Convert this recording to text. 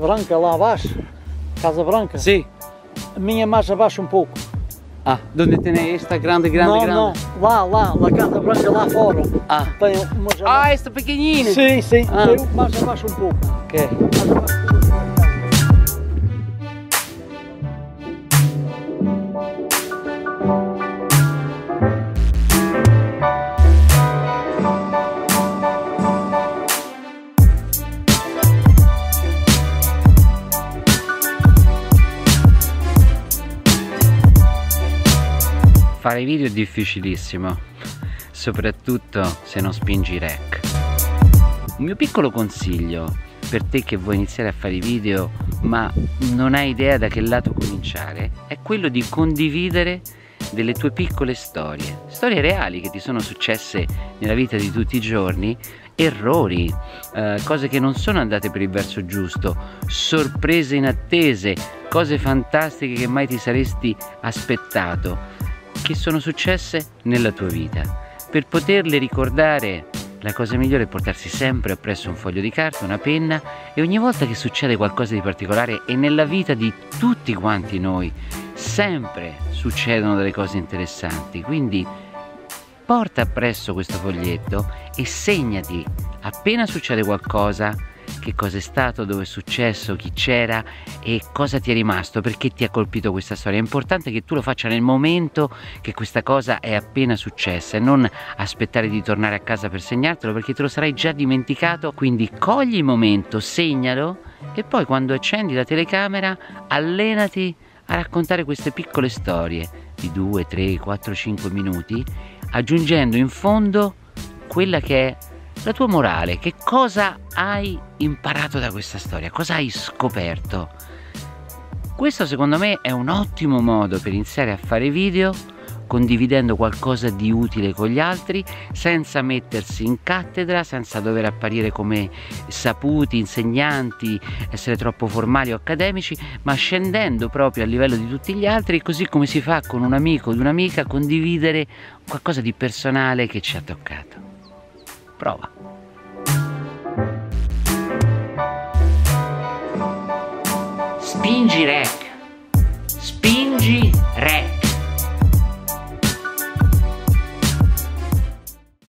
Branca lá abaixo, Casa Branca, Sì. a minha mais abaixo um pouco. Ah, dove tenere esta grande, grande, não, grande? não, lá, lá, lá, Casa Branca lá fora. Ah. Tem uma janela. Ah, esta pequenina. Sim, sim, Ah. eu mais abaixo um pouco. Ok. Mais abaixo. Fare video è difficilissimo, soprattutto se non spingi rec. Un mio piccolo consiglio per te che vuoi iniziare a fare video ma non hai idea da che lato cominciare è quello di condividere delle tue piccole storie, storie reali che ti sono successe nella vita di tutti i giorni, errori, eh, cose che non sono andate per il verso giusto, sorprese inattese, cose fantastiche che mai ti saresti aspettato che sono successe nella tua vita. Per poterle ricordare, la cosa migliore è portarsi sempre appresso un foglio di carta, una penna e ogni volta che succede qualcosa di particolare e nella vita di tutti quanti noi sempre succedono delle cose interessanti. Quindi porta appresso questo foglietto e segnati appena succede qualcosa che cosa è stato, dove è successo, chi c'era e cosa ti è rimasto, perché ti ha colpito questa storia. È importante che tu lo faccia nel momento che questa cosa è appena successa e non aspettare di tornare a casa per segnartelo perché te lo sarai già dimenticato. Quindi cogli il momento, segnalo e poi quando accendi la telecamera allenati a raccontare queste piccole storie di 2, 3, 4, 5 minuti aggiungendo in fondo quella che è la tua morale, che cosa hai imparato da questa storia, cosa hai scoperto. Questo secondo me è un ottimo modo per iniziare a fare video condividendo qualcosa di utile con gli altri senza mettersi in cattedra, senza dover apparire come saputi, insegnanti, essere troppo formali o accademici, ma scendendo proprio a livello di tutti gli altri, così come si fa con un amico o un'amica, condividere qualcosa di personale che ci ha toccato. Prova. Spingi rec. Spingi rec.